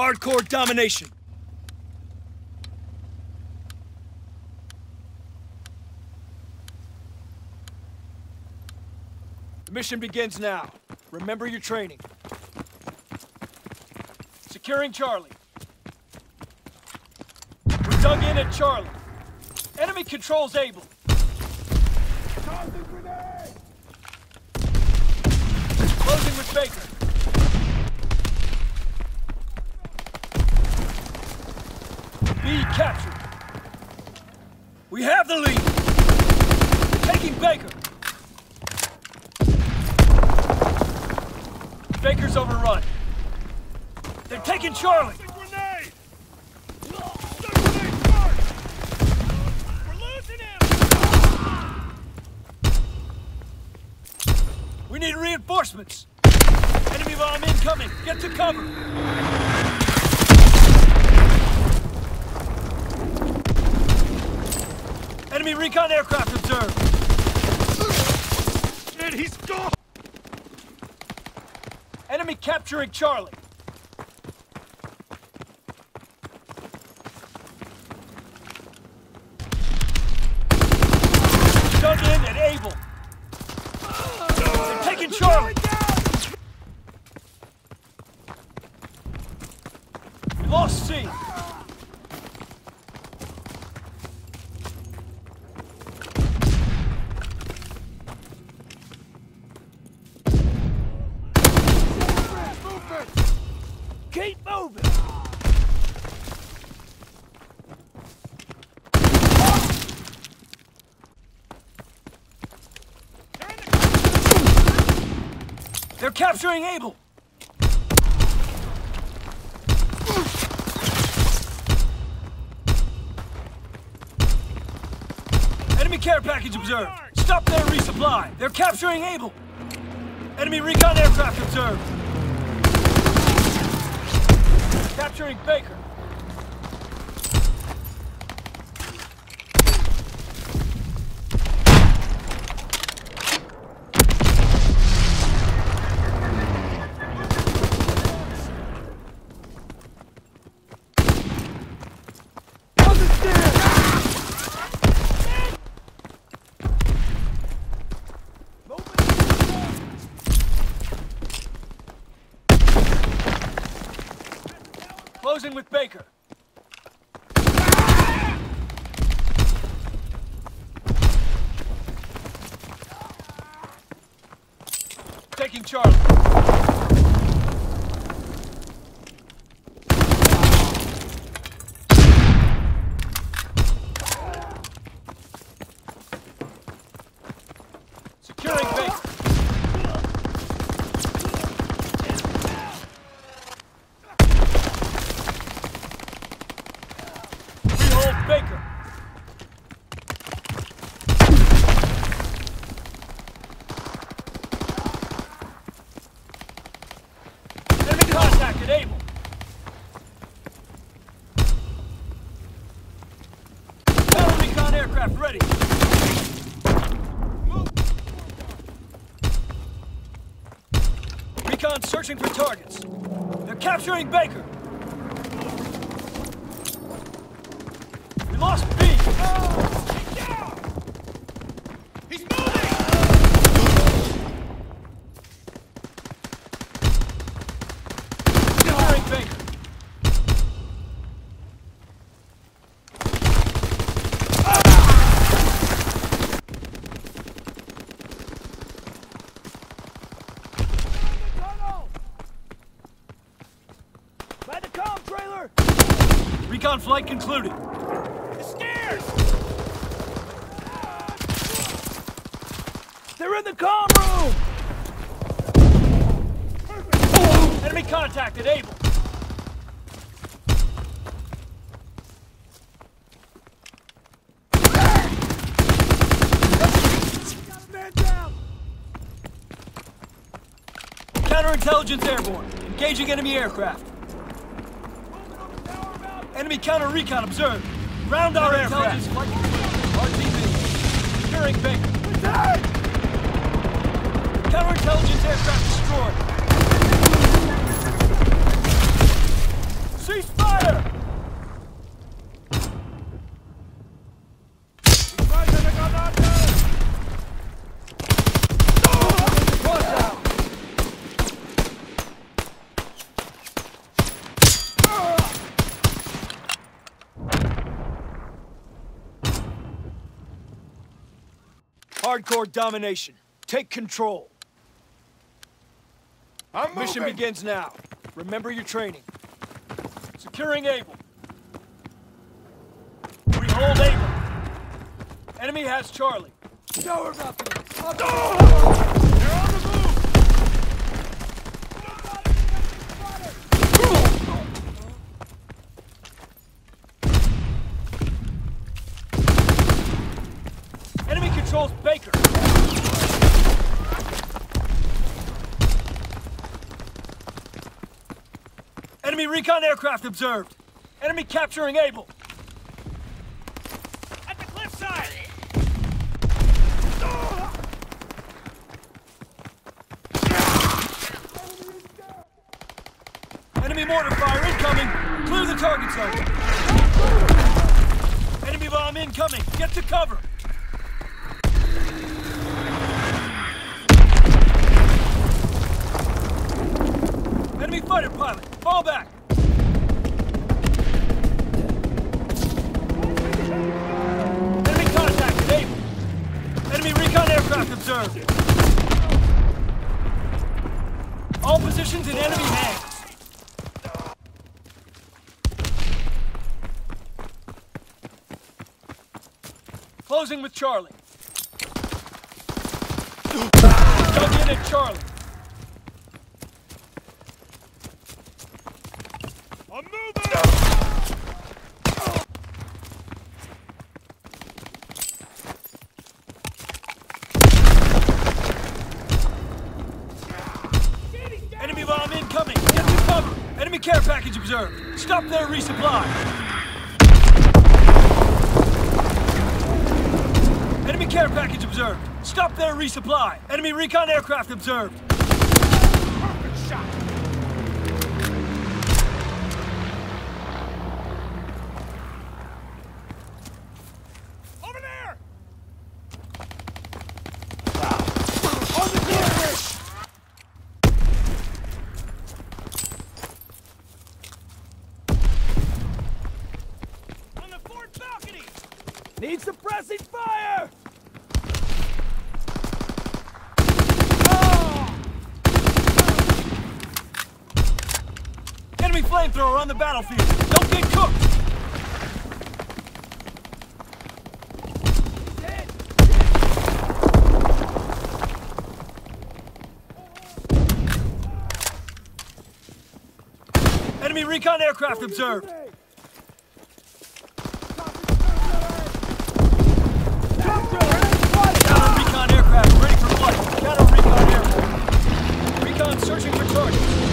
Hardcore domination. The mission begins now. Remember your training. Securing Charlie. We dug in at Charlie. Enemy controls Able. Closing with Baker. B captured. We have the lead. Taking Baker. Baker's overrun. They're taking Charlie. Grenade! Grenade first! We're losing him! We need reinforcements. Enemy bomb incoming. Get to cover. Enemy recon aircraft observed. Shit, he's gone! Enemy capturing Charlie. Dug in and able. They're taking Charlie. We lost C. Keep moving. They're capturing Able! Enemy care package observed. Stop their resupply. They're capturing Able. Enemy recon aircraft observed. Capturing Baker. Closing with Baker. Taking Charlie. Securing Baker. Freehold Baker. Enemy contact at Able. Battle recon aircraft ready. Recon searching for targets. They're capturing Baker. We lost B. He's moving! Securing Baker. By the comm trailer! Recon flight concluded. The stairs! They're in the comm room! Enemy contacted, Able. Counterintelligence airborne. Engaging enemy aircraft. Enemy counter recon observed. Round our aircraft. RTB. Securing Baker. Counterintelligence aircraft destroyed. Hardcore domination. Take control. I'm Mission moving. begins now. Remember your training. Securing Able. We hold Able. Enemy has Charlie. Know we're about to. They're on the move. Enemy controls Baker. Enemy recon aircraft observed. Enemy capturing Able. At the cliffside. Enemy mortar fire incoming. Clear the target zone. Enemy bomb incoming. Get to cover. Fall back. Enemy contact Able. Enemy recon aircraft observed. All positions in enemy hands. Closing with Charlie. Dug in at Charlie. I'm moving. Enemy bomb incoming. Get cover. Enemy care package observed. Stop their resupply. Enemy care package observed. Stop their resupply. Enemy recon aircraft observed. flamethrower on the battlefield. Don't get cooked! Enemy recon aircraft observed. Counter recon aircraft ready for flight. Counter recon aircraft. Recon searching for targets.